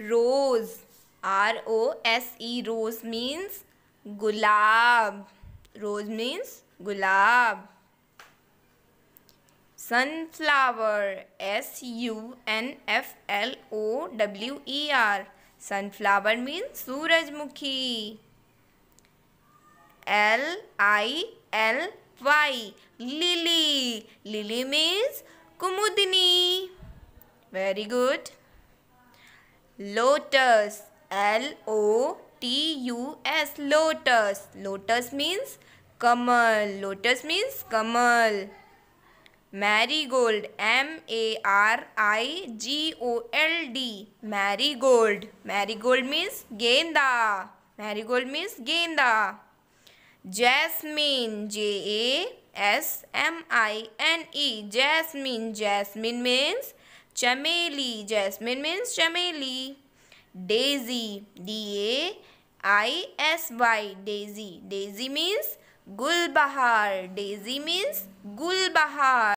Rose R O S E rose means गुलाब। Rose means गुलाब। Sunflower S U N F L O W E R sunflower means सूरजमुखी। L I L Y lily lily means Kumudini. Very good lotus L O T U S lotus lotus means kamal lotus means kamal marigold M A R I G O L D marigold marigold means genda marigold means genda jasmine J A S M I N E jasmine jasmine means चमेली, jasmine means चमेली। Daisy D A I S Y daisy. Daisy means Gulbahar, daisy means Gulbahar.